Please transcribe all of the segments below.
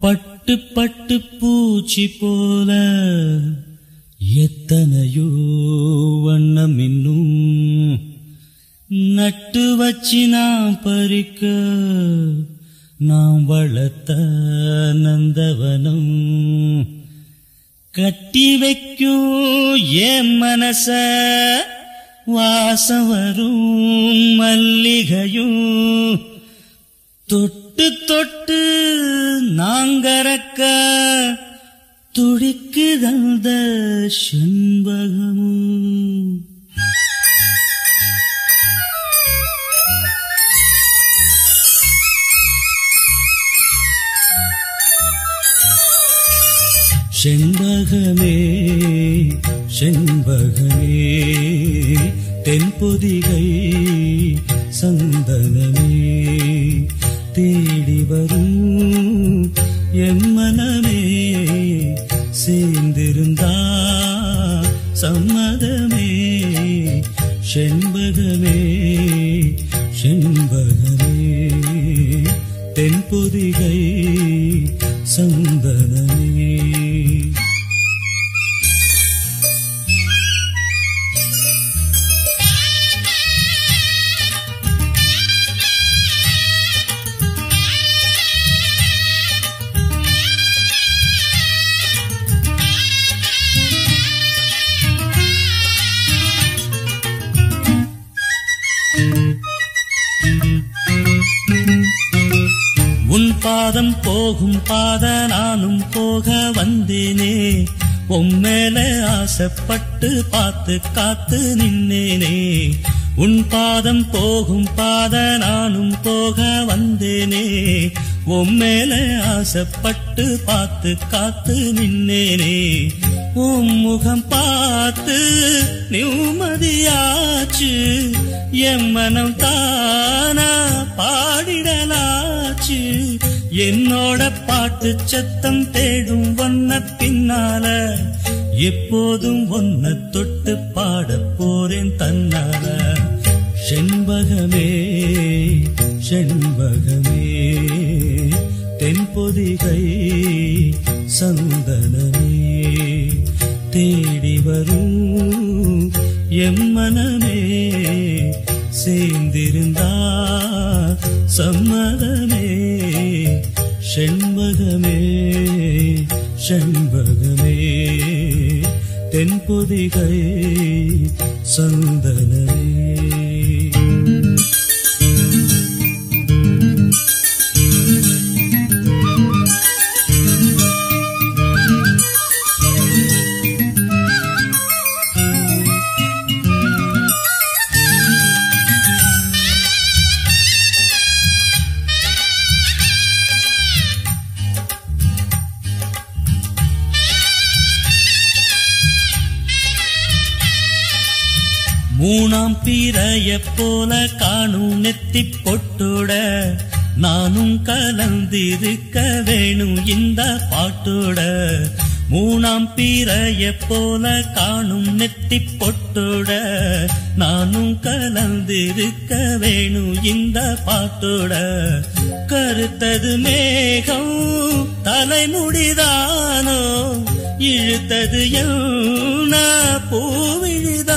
பட்டு பட்டு பூச்சி போல எத்தனையோ வண்ணம் இன்னும் நட்டு வச்சு நாம் பறிக்க நாம் வளர்த்த நந்தவனம். கட்டி வைக்கும் என் மனச வாசம் வரும் மல்லிகையும் தொட்டு தொட்டு தொட்டு நாங்கறக்க துடிக்குதந்த செண்பகமும். செண்பகமே செண்பகமே தென்பொதிகை சந்தனமே தே வரும் என் மனமே சேர்ந்திருந்தா சம்மதமே. சென்னை போகும் பாத நானும் போக வந்தேனே. உம்மேல ஆசைப்பட்டு பார்த்து காத்து நின்னேனே. உன் பாதம் போகும் பாத நானும் போக வந்தேனே. உன் ஆசைப்பட்டு பார்த்து காத்து நின்னேனே. உம் முகம் பார்த்து நிம்மதியாச்சு. என் மனம் தானா பாடிடலாச்சு. என்னோட பாட்டு சத்தம் தேடும் ஒன்ன பின்னால எப்போதும் ஒன்ன தொட்டு பாட போறேன் தன்னால. செண்பகமே செண்பகமே. பொதிகை சந்தனமே தேடி வரும் எம் மனமே சேர்ந்திருந்தா சம்மதமே. செண்பகமே செண்பகமே. தென்பொதிகை சந்தனமே. போல காணும் நெத்தி பொட்டோட நானும் கலந்திருக்க வேணும் இந்த பாட்டோட. மூணாம் பீரைய போல காணும் நெத்தி பொட்டோட நானும் கலந்திருக்க வேணும் இந்த பாட்டோட. கருத்தது மேகம் தலைமுடிதானோ இழுத்தது என்ன பூவிழுத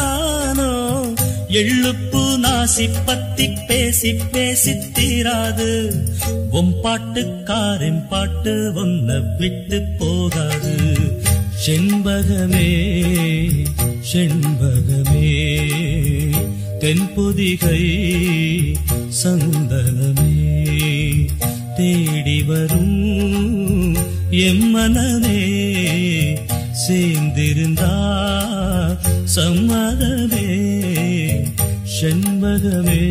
எழுப்பு நாசி பத்தி பேசி பேசி தீராது. உன் பாட்டுக்காரன் பாட்டு ஒன்ன விட்டு போகாது. செண்பகமே செண்பகமே தென்பொதிகை சந்தனமே. தேடி வரும் எம்மனமே சேர்ந்திருந்தா சம்மதமே. செண்பகமே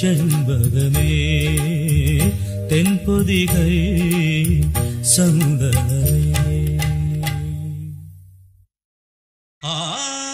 செண்பகமே. தென்பொதிகை சந்தனமே ஆ ஆ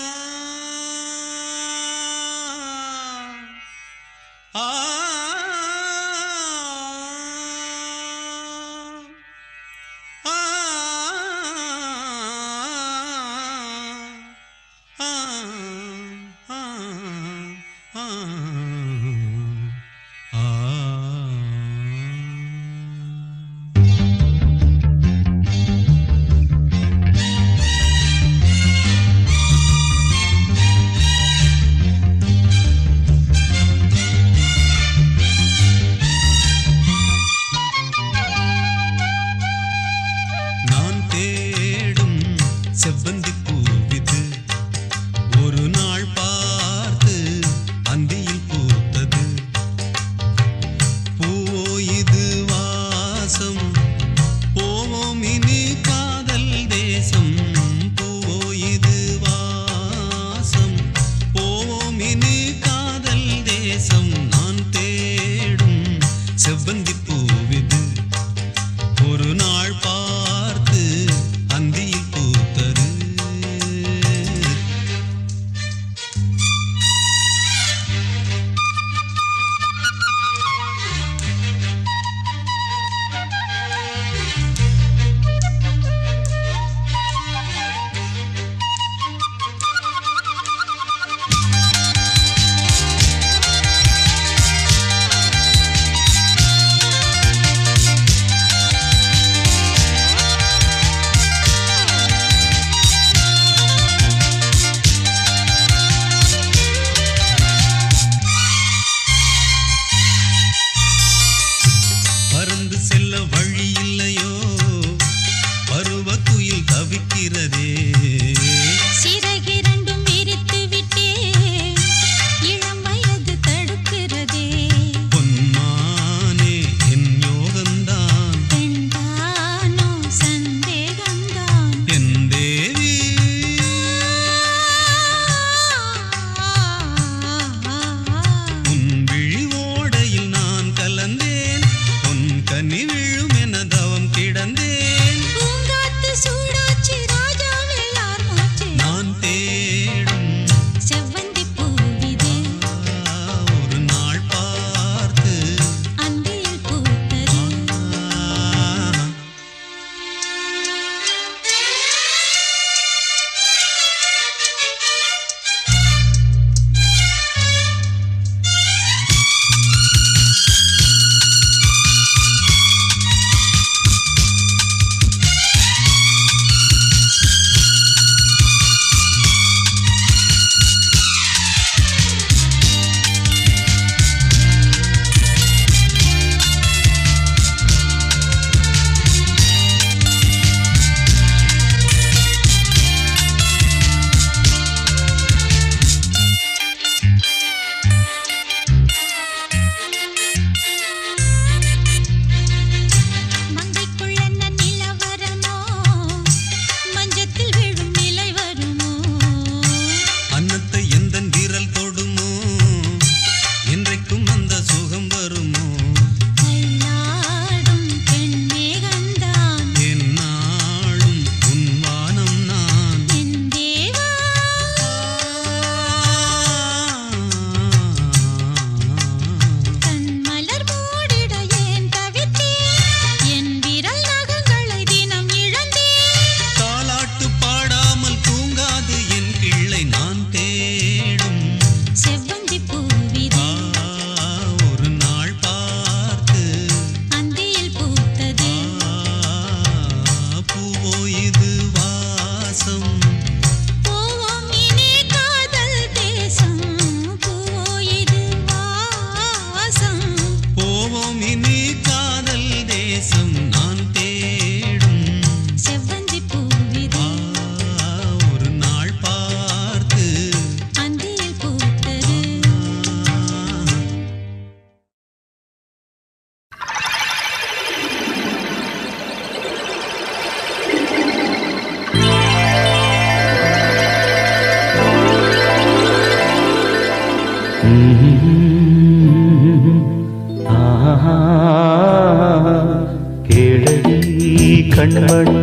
கண்மண்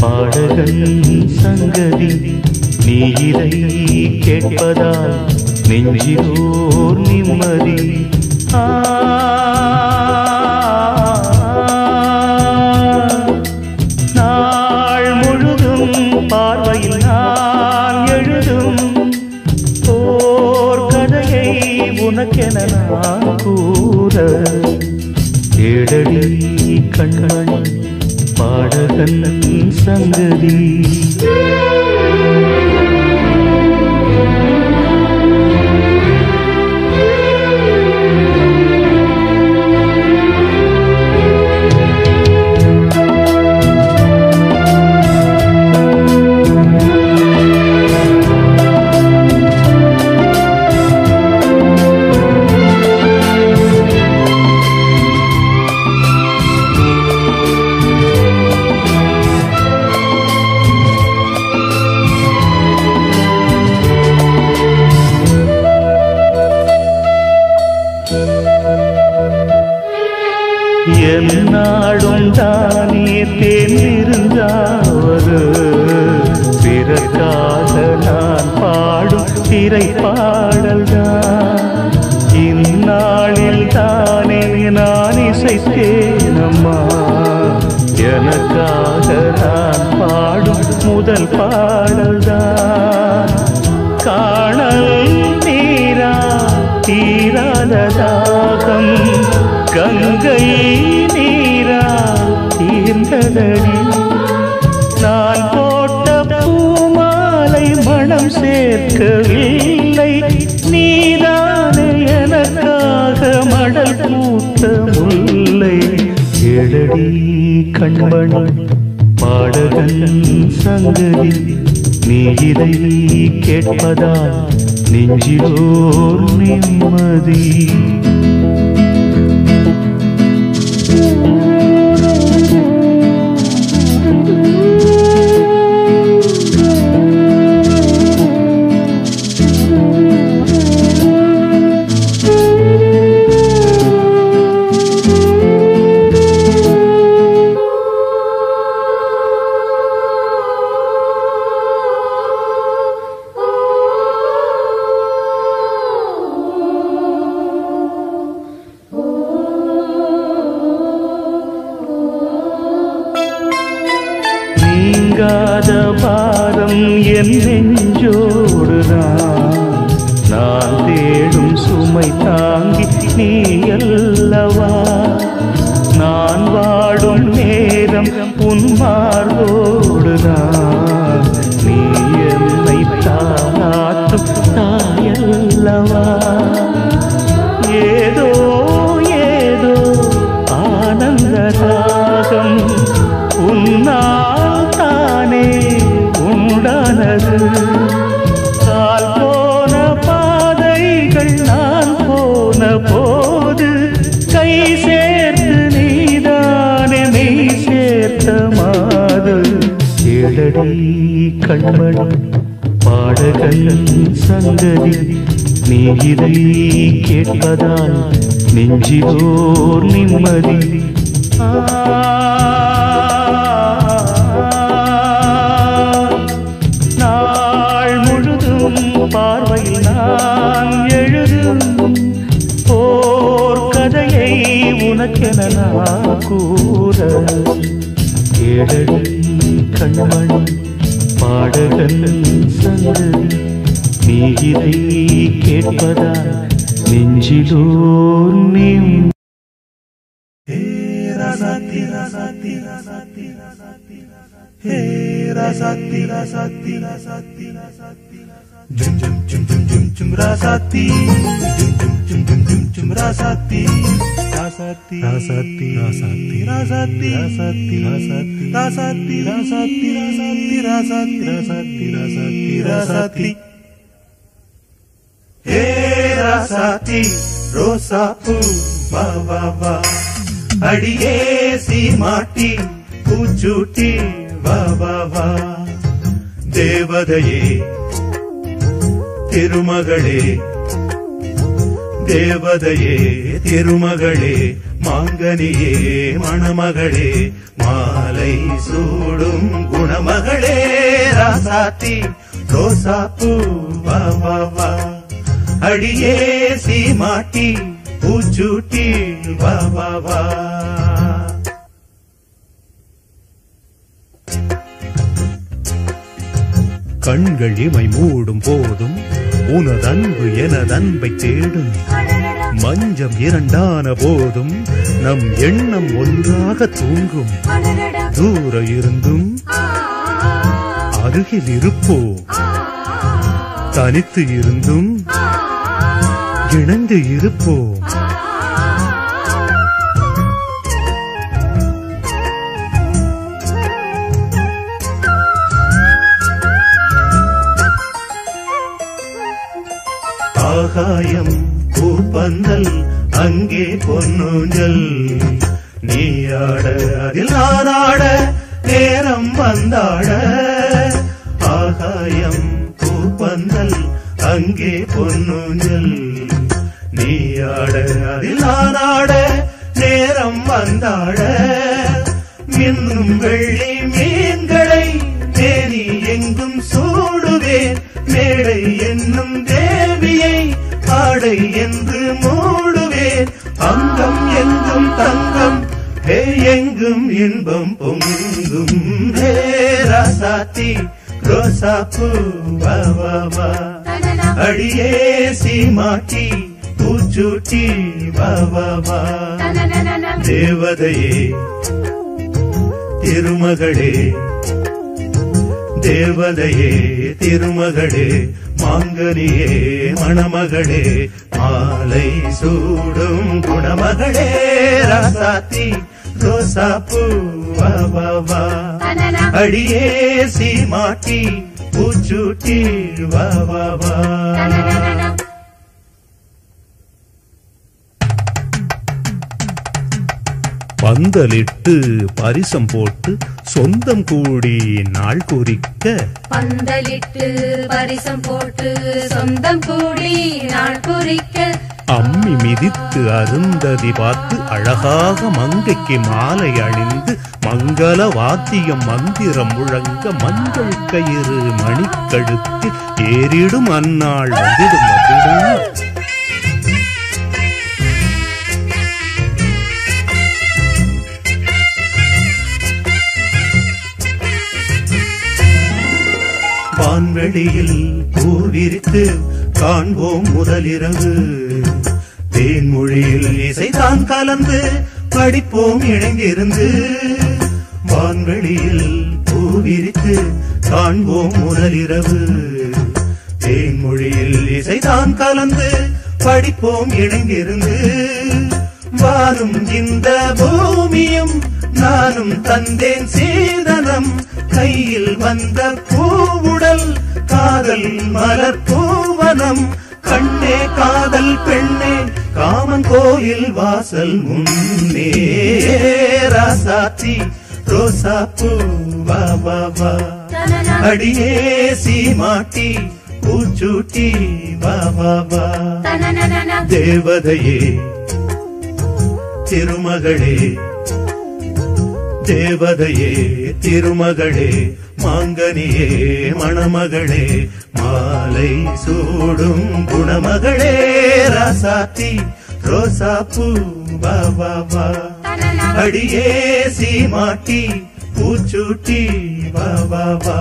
பாடகன் சங்கதி நீ இதை கேட்பதால் நெஞ்சிலோர் நிம்மதி. ஆ. நாள் முழுதும் பார்வையில் நான் எழுதும் போர் கதையை உனக்கென நான் கூற தேடடி கண்கள் தன் சங்கதி கண்பண் பாடகன் சங்கதி நீ இதை கேட்பதா நெஞ்சிலோ நிம்மதி. rasati rasati rasati jum jum jum jum jum jum rasati jum jum jum jum jum jum rasati rasati rasati rasati rasati rasati rasati rasati rasati rasati rasati rasati rasati rasati he rasati rosa u ba ba ba అడిగేసి మాటి కూచుటి బాబా தேவதையே திருமகளே தேவதையே திருமகளே மாங்கனியே மணமகளே மாலை சூடும் குணமகளே ராசாத்தி ரோசாப்பூ வா வா வா. அடியே சீமாட்டி பூச்சூட்டி வா வா வா. கண்கள் இமை மூடும் போதும். உனதன்பு எனதன்பை தேடும். மஞ்சம் இரண்டான போதும். நம் எண்ணம் ஒன்றாக தூங்கும். தூர இருந்தும் அருகில் இருப்போம் தனித்து இருந்தும் இணைந்து இருப்போம். ஆகாயம் பூப்பந்தல் அங்கே பொன்னூஞ்சல். நீயாட அதில் நானாட நேரம் வந்தாட. ஆகாயம் பூப்பந்தல் அங்கே பொன்னூஞ்சல். நீயாட அதில் நானாட நேரம் வந்தாட. மின்னும் வெள்ளி மீன்களை தேனி எங்கும் சூடுவேன். மேடை என்னும் தே கடை என்று மூடுவேன். அங்கம் எங்கும் தங்கம் ஹே எங்கும் இன்பம் பொங்கும் ஹே ராசாத்தி ரோசா பூவா அடியே சீமாட்டி பூச்சூட்டி வா. தேவதையே திருமகளே தேவதையே திருமகளே மாங்கனியே மணமகளே மாலை சூடும் குணமகளே ராசாத்தி ரோசாப்பூ வா வா வா. அடியே சீமாட்டி பூச்சூட்டி வா வா பந்தலிட்டு பரிசம் போட்டு சொந்தம் கூடி நாள் குறிக்க. பந்தலிட்டு பரிசம் போட்டு சொந்தம் கூடி நாள் குறிக்க. அம்மி மிதித்து அருந்ததி பார்த்து அழகாக மங்கைக்கு மாலை அணிந்து மங்கள வாத்தியம் மந்திரம் முழங்க மஞ்சள் கயிறு மணிக்கழுத்தில் ஏறிடும் அந்நாள் வந்திடும் வந்திடும் வான்வெளியில் பூவிரித்து காண்போம் முதலிரவு. தேன்மொழியில் இசைதான் கலந்து படிப்போம் இணைந்திருந்து. வான்வெளியில் பூவிரித்து காண்போம் முதலிரவு. தேன்மொழியில் இசைதான் கலந்து படிப்போம் இணைந்திருந்து. வாரும் இந்த பூமியும் நானும் தந்தேன் சீதனம். கையில் வந்த பூவுடல் காதல் மலர் பூவனம். கண்ணே காதல் பெண்ணே காமன் கோயில் வாசல் முன்னே. ராசாத்தி ரோசா பூ வா வா வா. அடியே சீமாட்டி பூச்சூட்டி வா வா வா. தேவதையே திருமகளே தேவதையே திருமகளே மாங்கனியே மணமகளே மாலை சூடும் குணமகளே ராசாத்தி ரோசா பூ வா அடியே சீமாட்டி பூச்சூட்டி வா வா வா.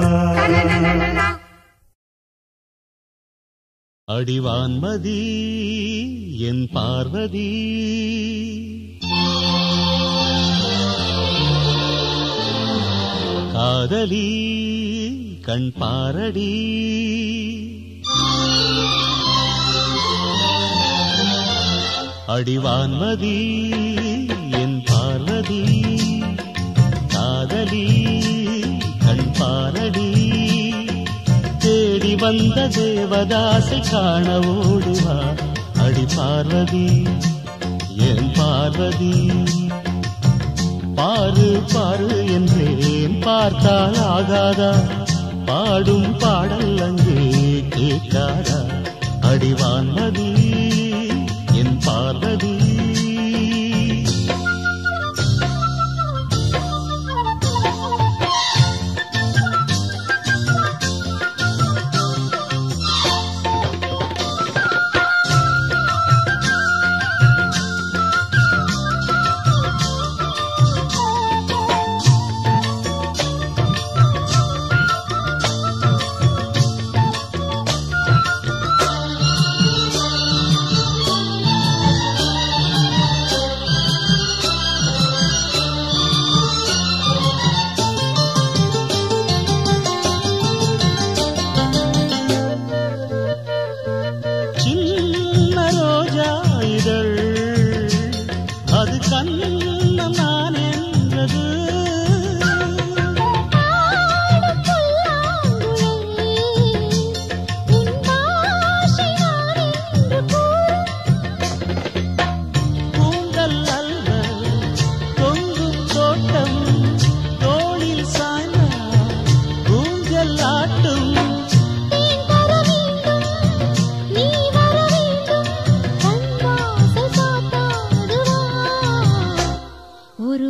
அடிவான்மதி என் பார்வதி காதலி கண் பாரடி. அடிவான்மதி என் பார்வதி. காதலி கண் பாரடி. தேடி வந்த தேவதாசை காண ஓடுவா அடி பார்வதி. என் பார்வதி? பாரு பாரு என்றேன் பார்த்தால் ஆகாதா? பாடும் பாடல் அங்கே கேட்காதா? அடிவான்மதி என் பார்வதி.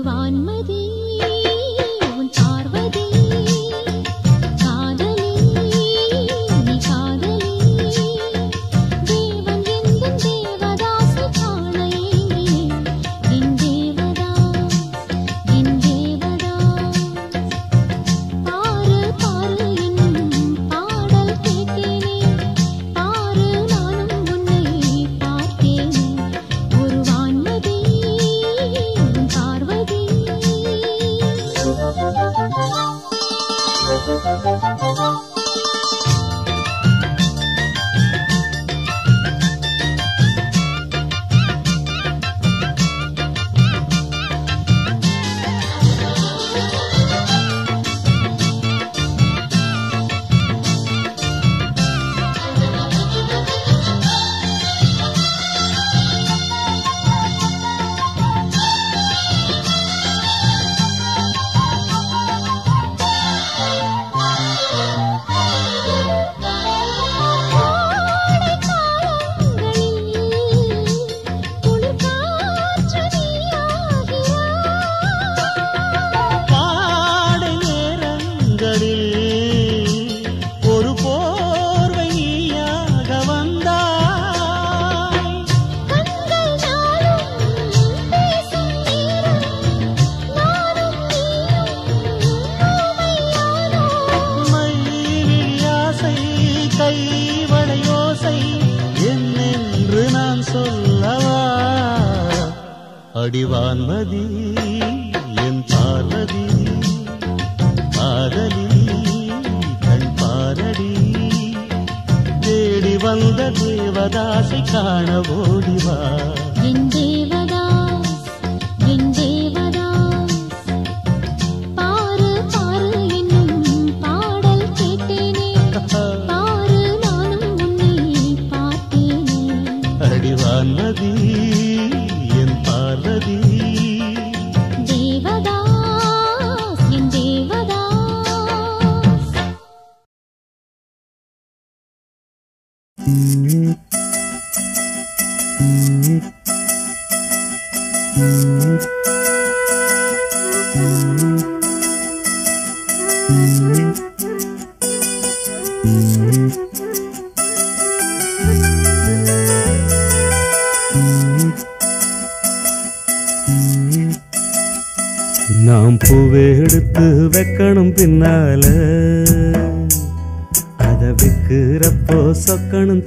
வான்மதி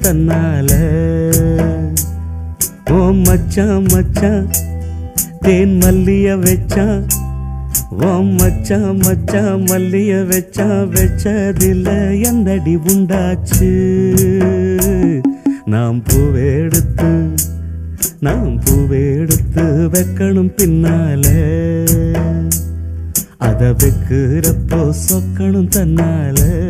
சொக்கணும் தன்னால ஓ மச்சான் மச்சான் தேன் மல்லிய வச்சான் ஓ மச்சான் மச்சான் மல்லிய வச்சான் வச்சதில்ல எந்தடி உண்டாச்சு? நாம் பூவெடுத்து நாம் பூவெடுத்து வைக்கணும் பின்னால. அத வைக்கிறப்போ சொக்கணும் தன்னால.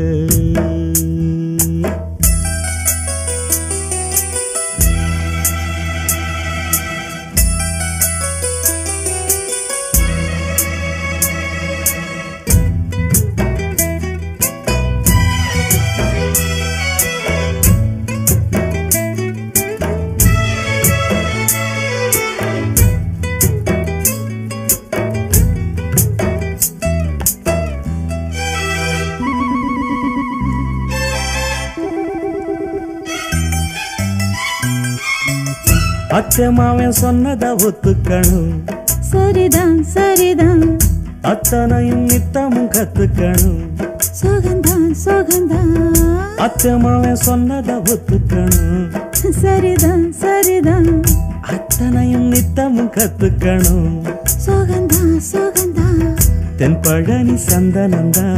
அத்தை மாவன் சொன்னதை ஒத்துக்கணும். சரிதான் சரிதான். அத்தனையும் நித்தமும் கத்துக்கணும். சுகந்தான் சுகந்தான். அத்தை மாவன் சொன்னதை ஒத்துக்கணும். சரிதான் சரிதான். அத்தனையும் நித்தமும் கத்துக்கணும். சுகந்தான் சுகந்தான். தென் பழனி சந்தனந்தா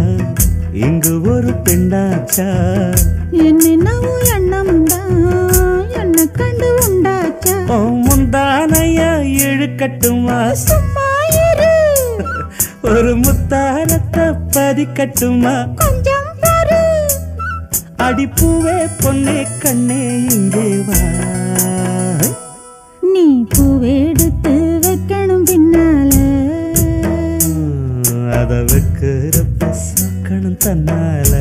இங்கு ஒரு பெண்ணாச்சா? என்னென்னவோ எண்ணமுண்டா என்ன இழுக்கட்டுமா இரு. ஒரு முத்தாரத்தை பதிக்கட்டுமா கொஞ்சம் அடிப்பூவே பொன்னே கண்ணே இங்கே வா. நீ பூவெடுத்து வைக்கணும் பின்னால. அத வைக்கிறப்ப சொக்கணும் தன்னால.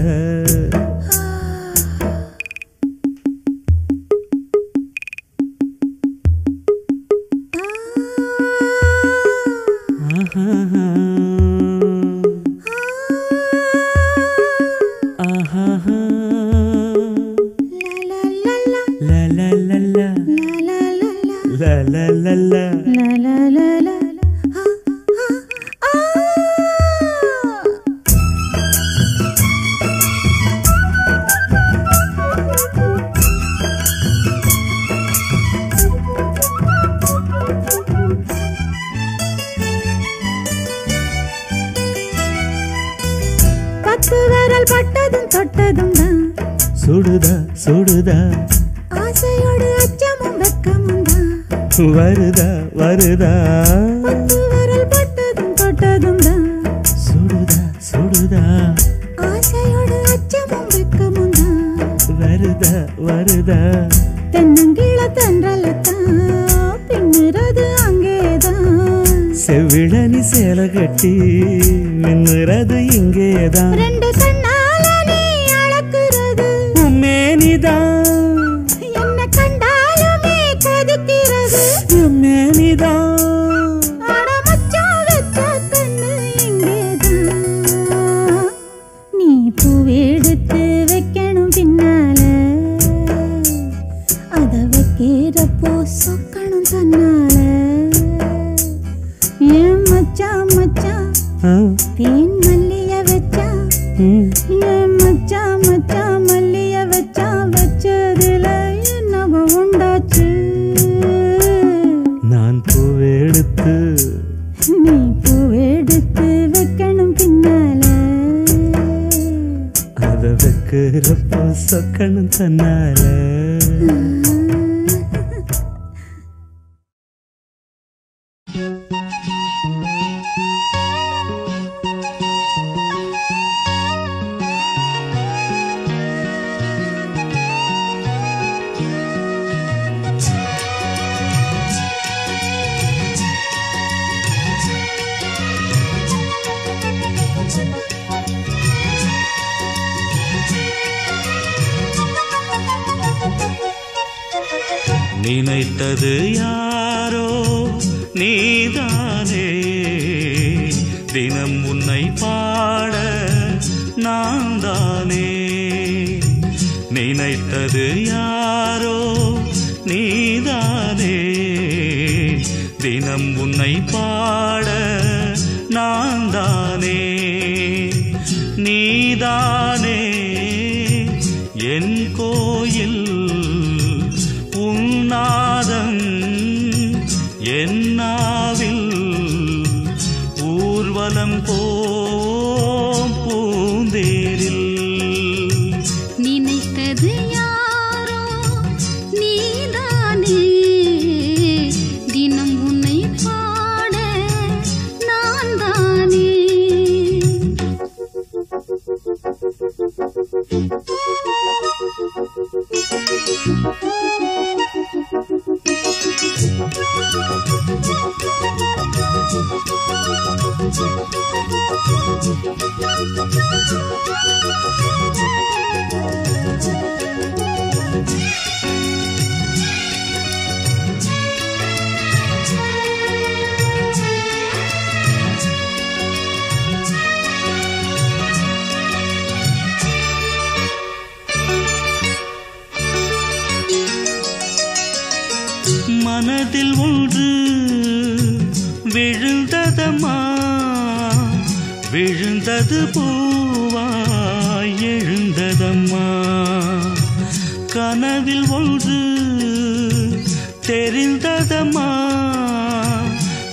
it's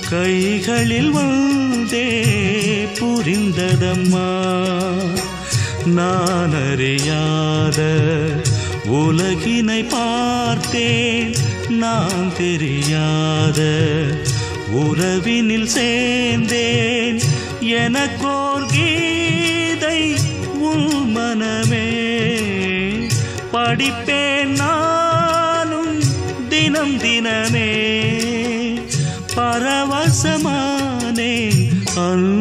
கைகளில் வந்தே புரிந்ததம்மா. நான் அறியாத உலகினை பார்த்தேன் நான் தெரியாத உறவினில் சேர்ந்தேன். எனக்கோர் கீதை உன் மனமே. படிப்பேன். sun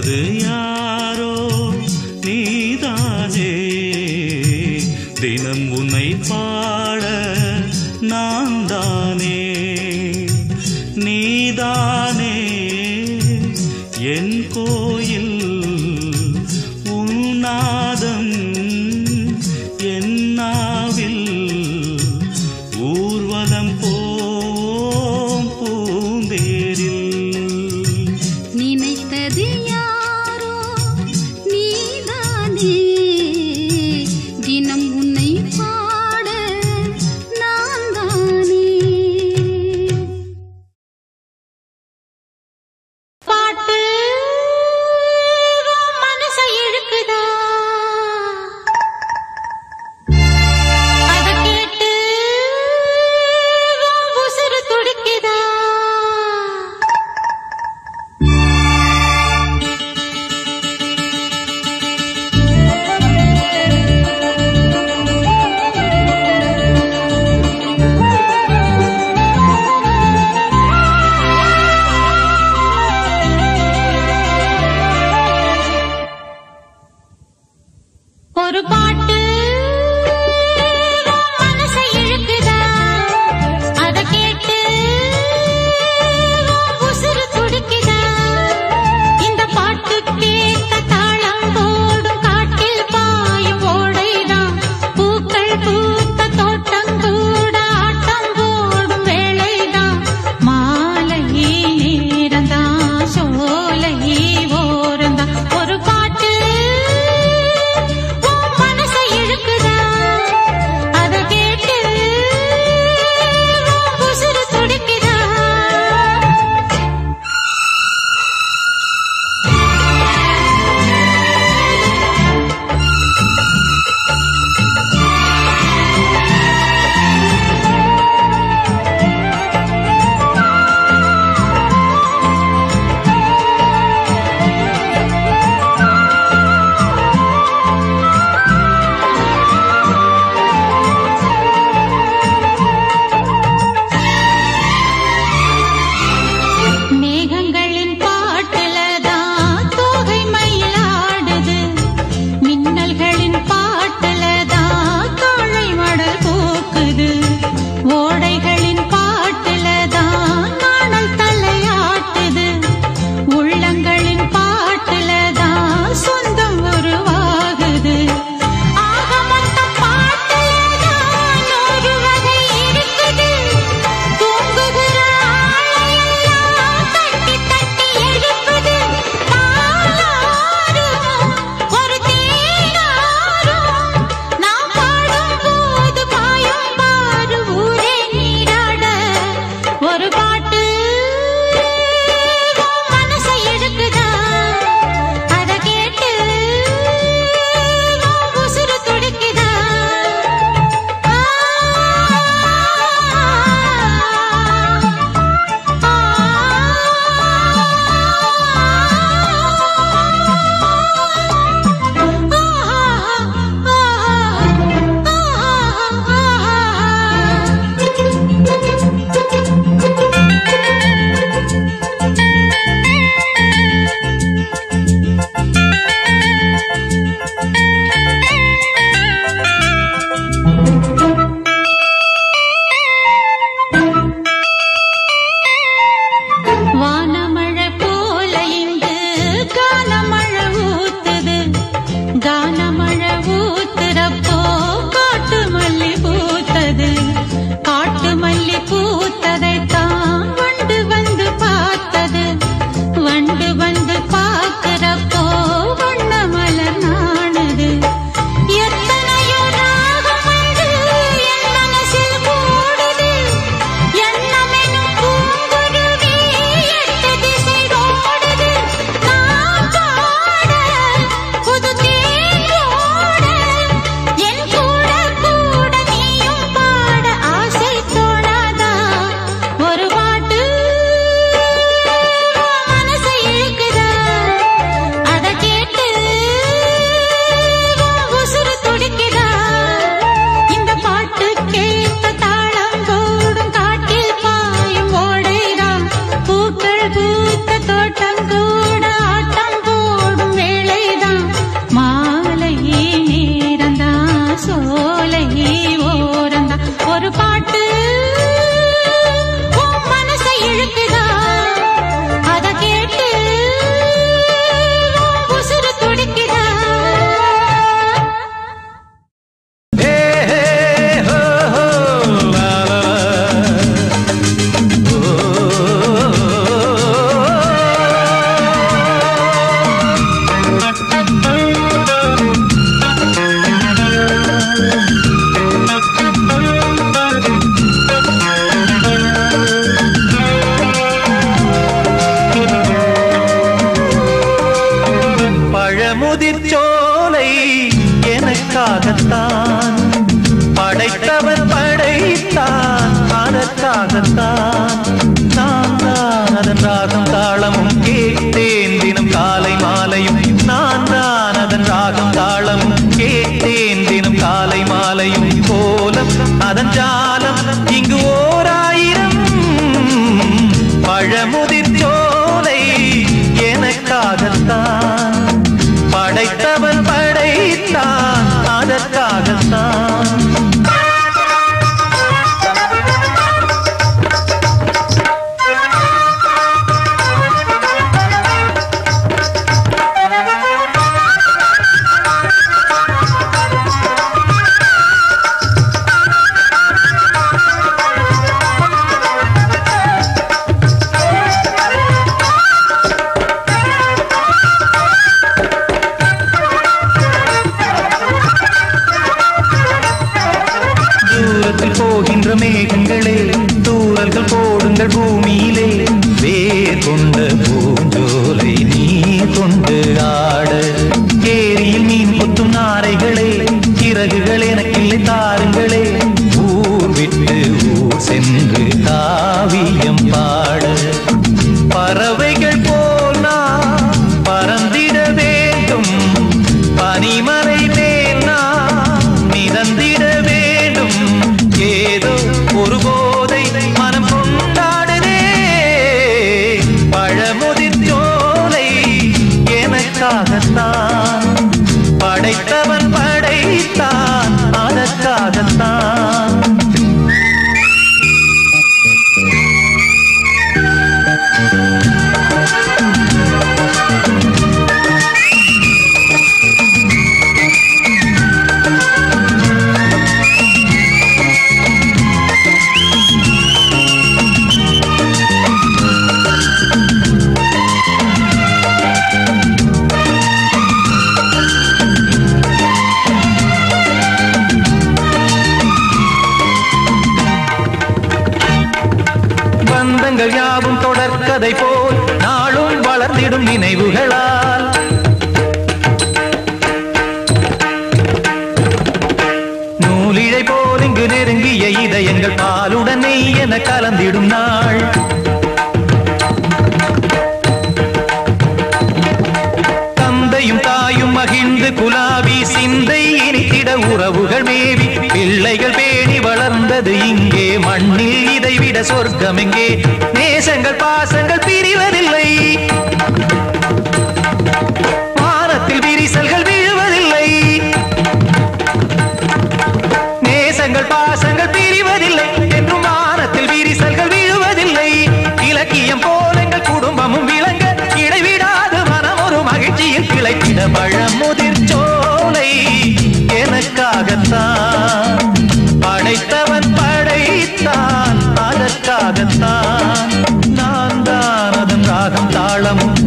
வந்தது யாரோ? நீதானே. தினம் உன்னை பா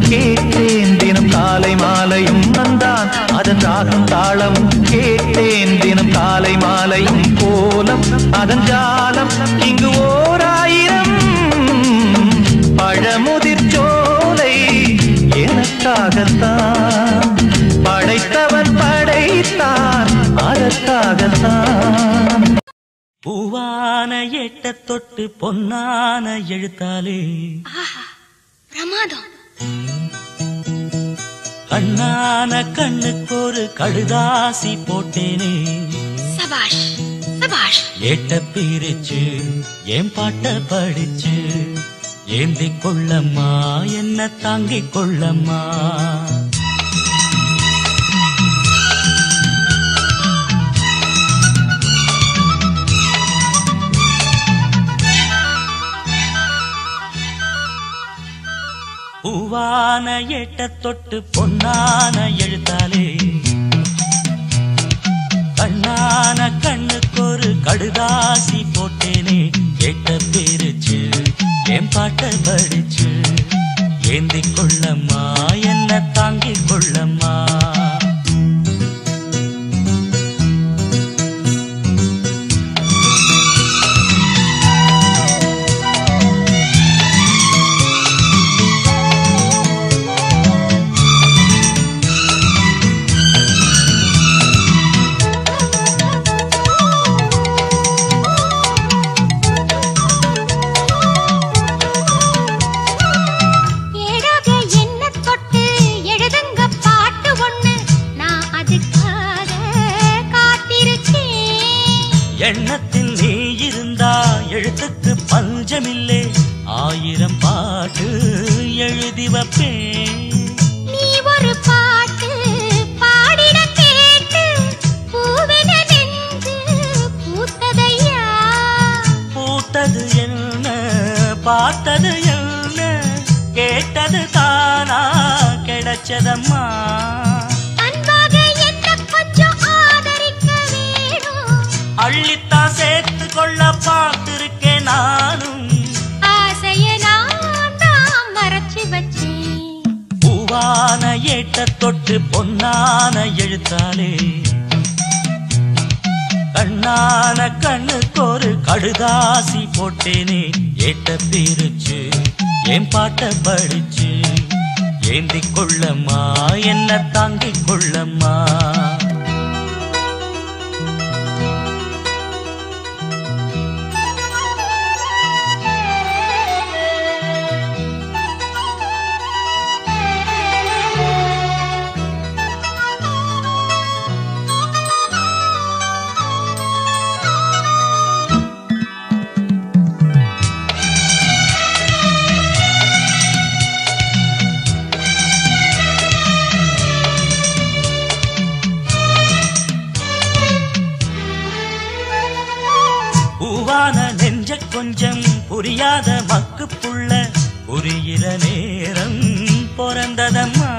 கேட்டேன் தினம் காலை மாலையும் வந்தான் அதன் ராகம் தாளமும் கேட்டேன் தினம் காலை மாலையும் கோலம். அதன் ஜாலம் இங்கு ஓர் ஆயிரம். பழமுதிர் சோலை எனக்காகத்தான். படைத்தவன் படைத்தான் அதற்காகத்தான். பூவான எட்ட தொட்டு பொன்னான எழுத்தாலே. பிரமாதம். கண்ணான கண்ணுக்கு ஒரு கழுதாசி போட்டேனே. சபாஷ் சபாஷ். ஏட்ட பிரிச்சு ஏன் பாட்ட படிச்சு? ஏந்தி கொள்ளம்மா என்ன தாங்கிக் கொள்ளம்மா? பூவான எட்ட தொட்டு பொன்னான எழுத்தாலே. கண்ணான கண்ணுக்கொரு கடுதாசி போட்டேனே கேட்ட பேருச்சு என் பாட்ட படிச்சு ஏந்தி கொள்ளம்மா என்ன தாங்கிக் கொள்ளம்மா? எழுதி வைப்பேன். நீ ஒரு பாட்டு பாடிட கேட்டு பூவென நெஞ்சு பூத்ததையா? பூத்தது என்ன பார்த்தது என்ன கேட்டது தானா கிடைச்சதம்மா? பூவான தொட்டு பொன்னான எழுத்தாளே. கண்ணான கண்ணுக்கு ஒரு கடுதாசி போட்டேனே. ஏட்ட பிரிச்சு என் பாட்ட படிச்சு? ஏந்திக் கொள்ளம்மா என்ன தாங்கிக் கொள்ளம்மா? புரியாத மக்கு புள்ள புரிகிற நேரம் பிறந்ததம்மா.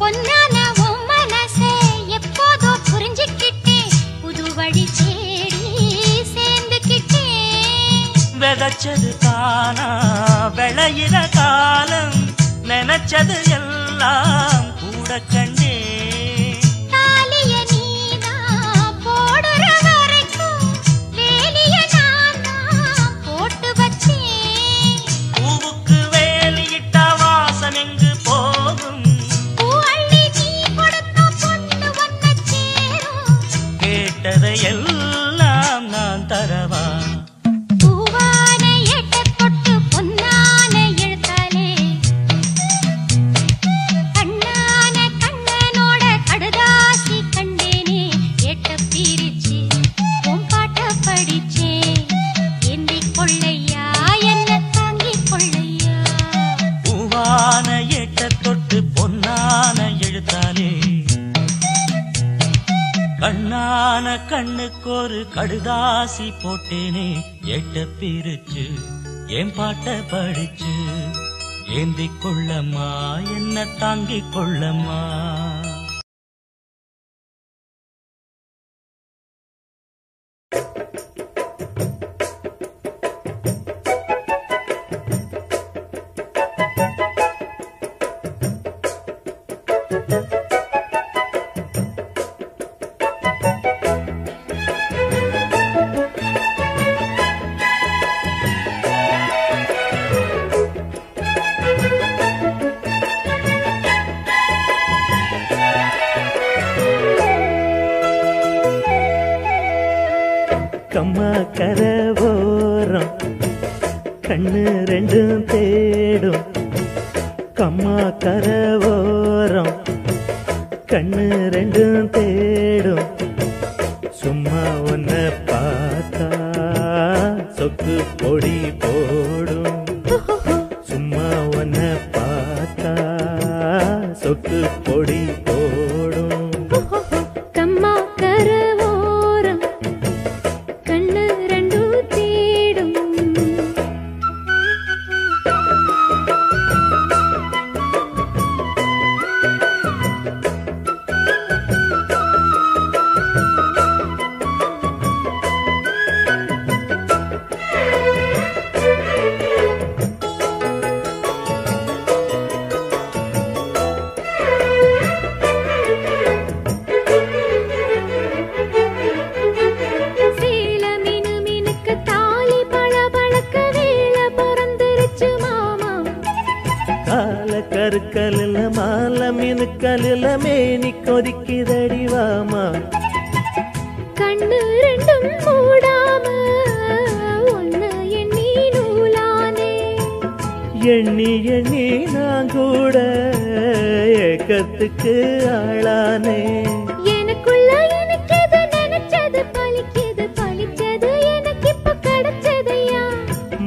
பொன்னான உன் மனசை எப்போதோ புரிஞ்சுக்கிட்டேன். புது வழி தேடி சேர்ந்துக்கிட்டேன். விதைச்சது தானா விளையிற காலம் நினைச்சது எல்லாம் கூட கண்டே கண்ணுக்கு ஒரு கடுதாசி போட்டேனே. எட்ட பிரிச்சு என் பாட்ட படிச்சு. ஏந்திக் கொள்ளம்மா என்ன தாங்கிக் கொள்ளம்மா.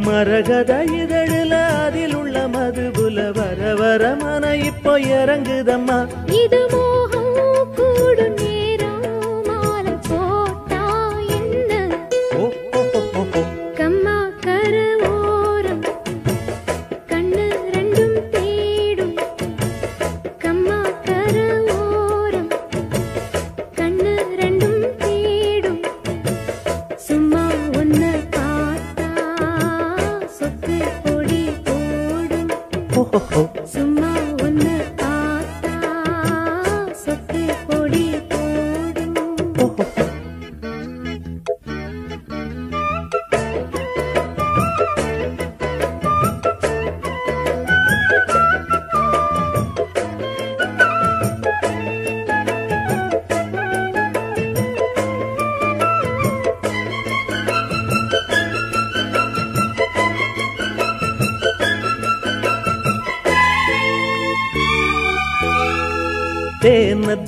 மரகத இதழில அதில் உள்ள மதுபுல வர வர மன இப்போ இறங்குதம்மா. இதுவோ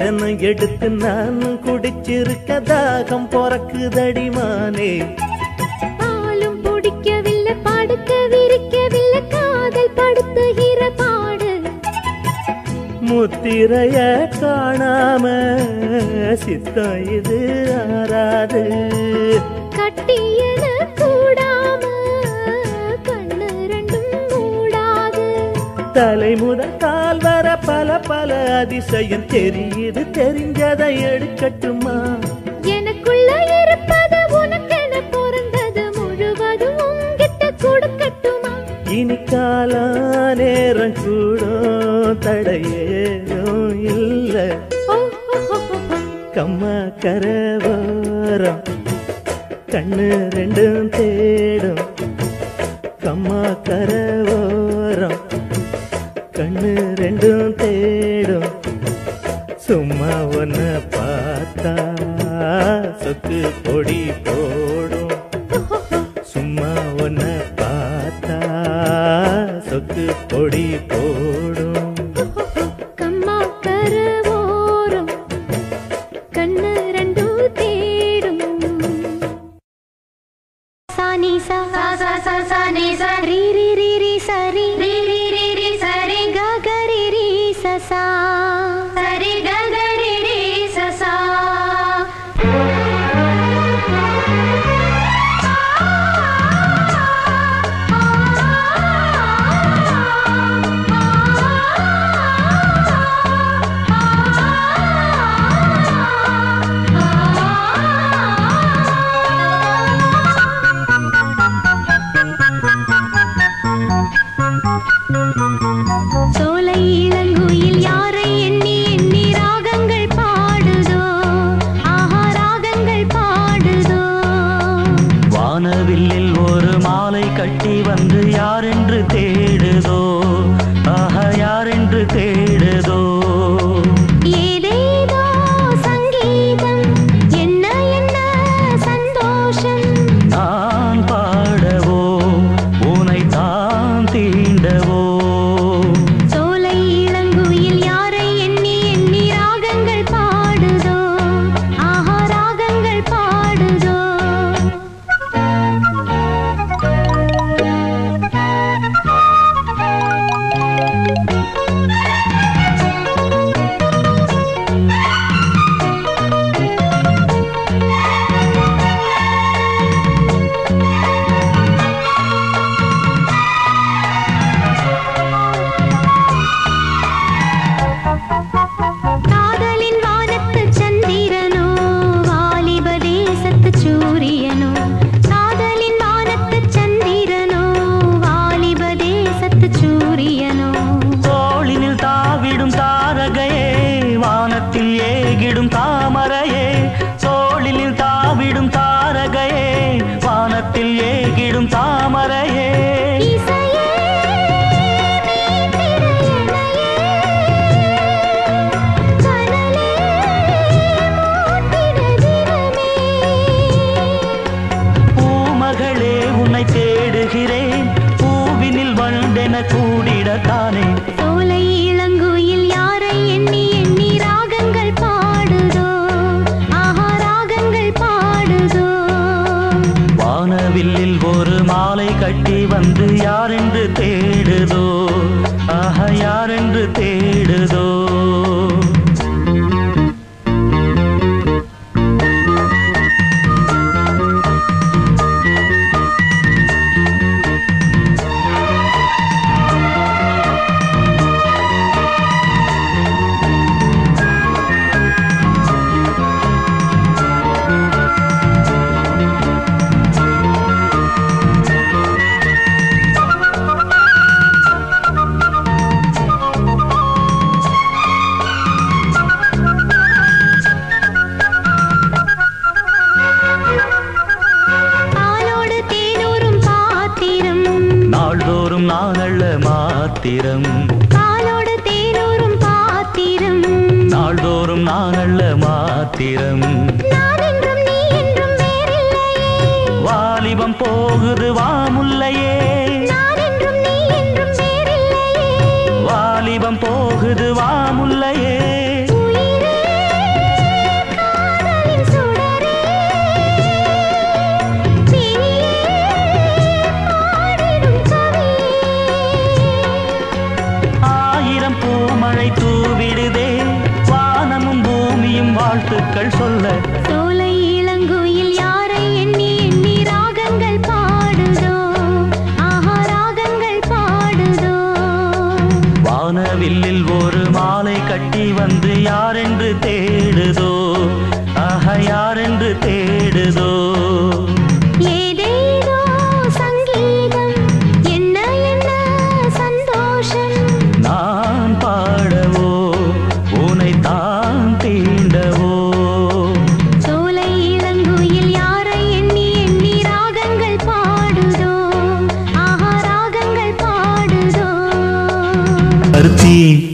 கண்ணு எடுத்து நான் குடிச்சிருக்க தாகம் பொறக்குதடிமானே பாலும் பிடிக்கவில்லை படுக்க விரிக்கவில்லை காதல் படுத்துகிற பாடு. முத்திரைய காணாம சித்தம் இது ஆறாது. கட்டியன கூடாம கண்ணு ரெண்டும் அதிசயம் தெரியுது தெரிஞ்சதை எடுக்கட்டுமா? எனக்குள்ள இருப்பது உனக்கென பொருந்தது முழுவதும் உங்கிட்ட கொடுக்கட்டுமா? இனி கால நேரம் கூட தடையேதும் இல்ல. கம்மா கரவாரம் கண்ணு ரெண்டும் தேடும். பொடி போடும். பருத்தி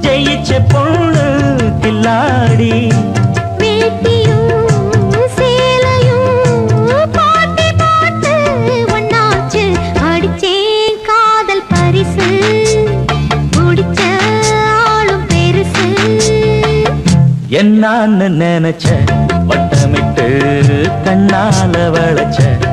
ஜெயிச்ச பொண்ணு கில்லாடி என்னான்னு நினைச்ச? வட்டமிட்டு கண்ணால வளைச்ச?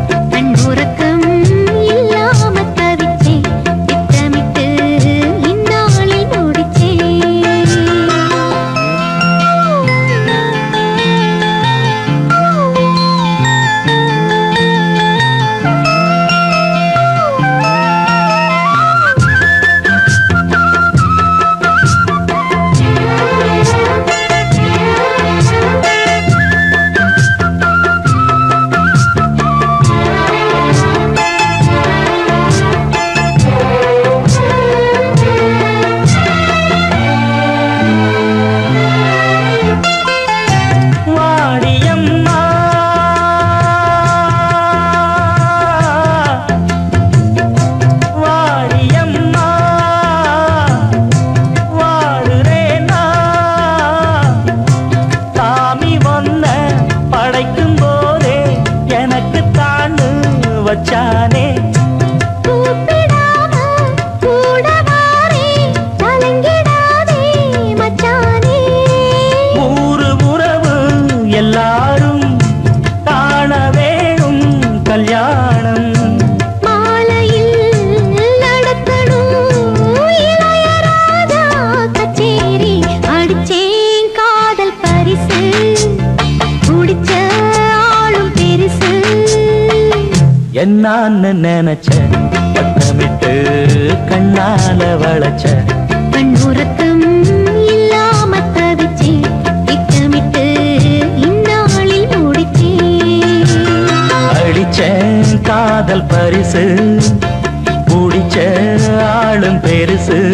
நானு நினைச்ச பட்டமிட்டு கண்ணால வளைச்ச. பெண்ணுறக்கம் இல்லாம தவிச்சு திட்டமிட்டு இந்நாளில் முடிச்சே. அடிச்ச காதல் பரிசு முடிச்ச ஆளும் பெருசு.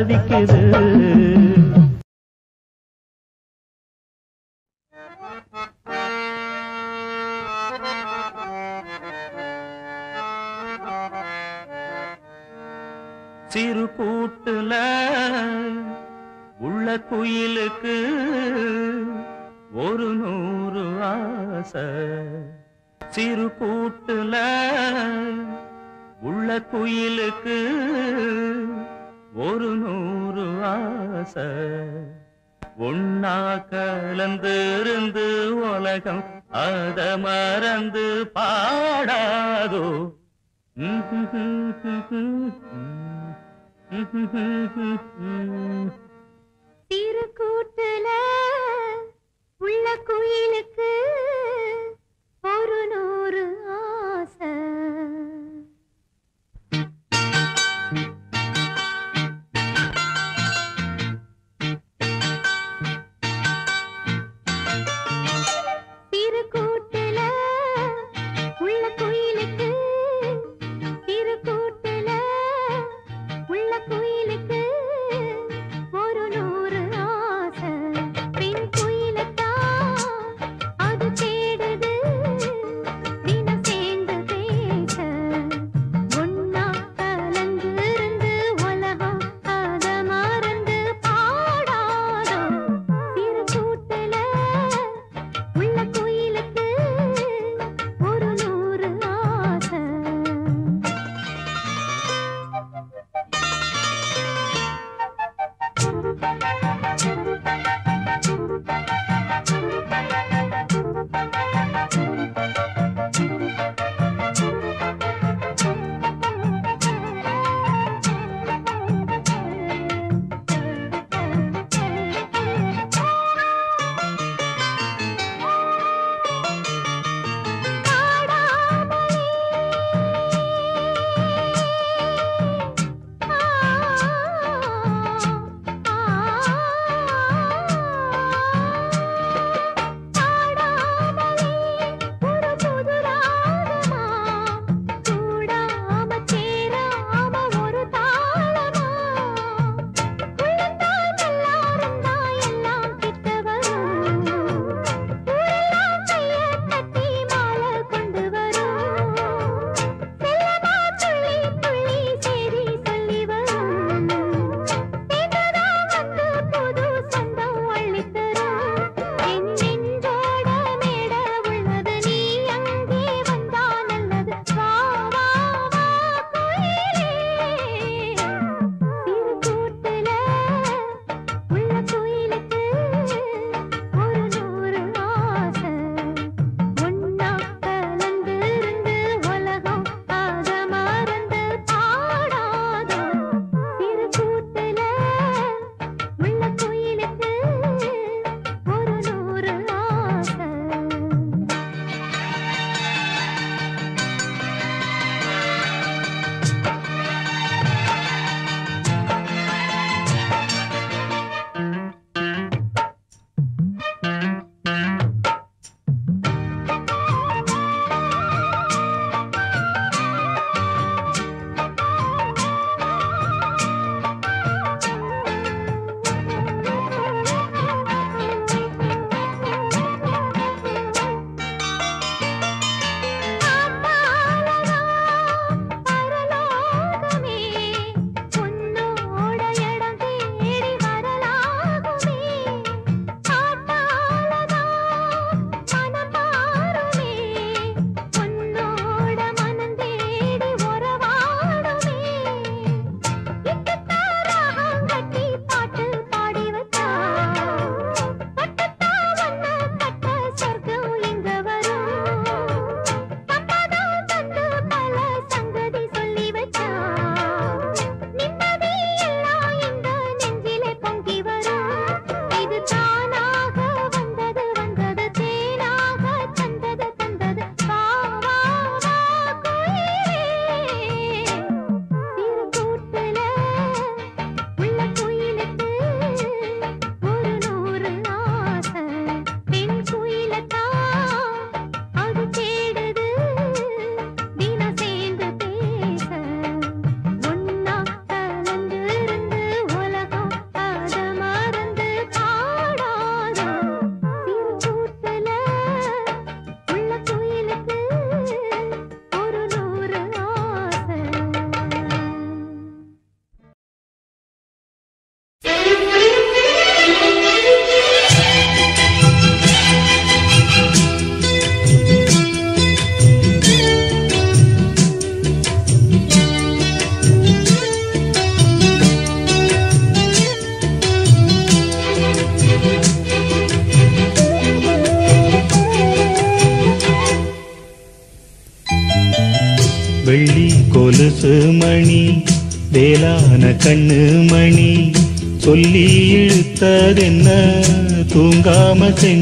பாதிக்குது. சிறு கூட்டுல உள்ள குயிலுக்கு ஒரு நூறு ஆசை. சிறு கூட்டுல உள்ள குயிலுக்கு ஒரு நூறு ஆச. ஒன்னா கலந்திருந்து உலகம் அத மறந்து பாடாதோ. சிறு கூட்டுல உள்ள குயிலுக்கு ஒரு நூறு ஆசை.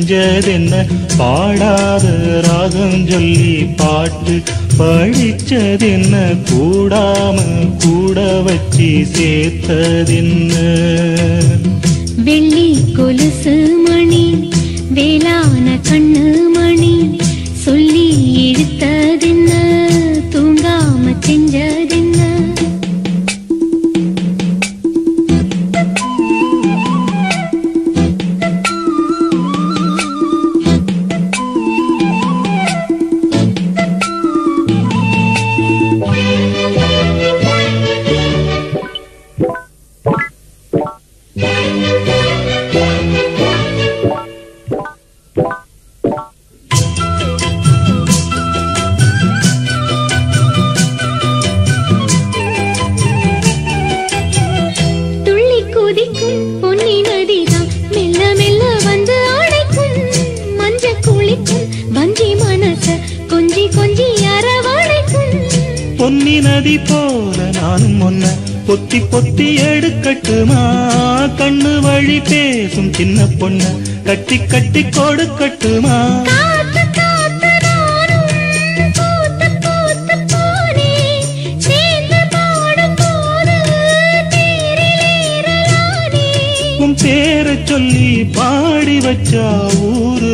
செஞ்சதென்ன பாடாத ராகம் சொல்லி பாட்டு படிச்சதென்ன? கூடாம கூட வச்சு சேர்த்ததென்ன?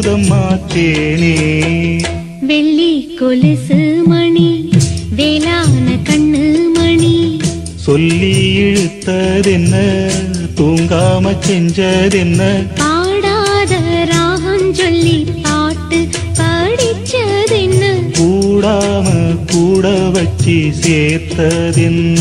அற்புதம் மாற்றேனே வெள்ளி கொலுசு மணி வேளான கண்ணு மணி. சொல்லி இழுத்ததென்ன தூங்காம செஞ்சதென்ன? பாடாத ராகம் சொல்லி பாட்டு படிச்சதென்ன? கூடாம கூட வச்சு சேர்த்ததென்ன?